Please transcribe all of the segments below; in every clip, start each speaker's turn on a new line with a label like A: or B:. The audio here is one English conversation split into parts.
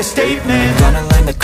A: a statement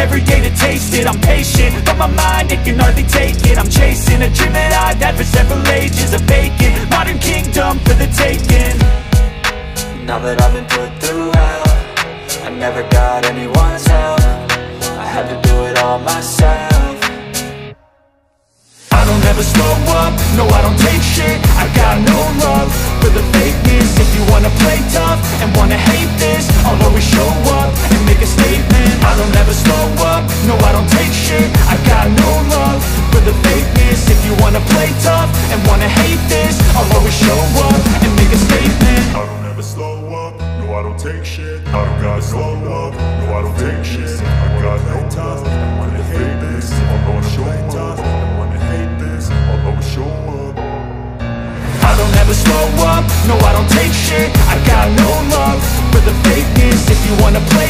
A: every day to taste. It I'm patient, but my mind, it can hardly take it. I'm chasing a dream that I've had for several ages A vacant, modern kingdom for the taking.
B: Now that I've been put through hell I never got anyone's help. I had to do it all myself.
A: I don't ever slow up, no I don't take shit. I got no love for the fakeness. If you wanna play tough and wanna hate this I'll always show up no I don't take shit I got no
C: time, I wanna hate this. Gonna show up, I wanna hate this. I'll always show up
A: I don't ever slow up, no I don't take shit. I got no love for the fakeness. If you wanna play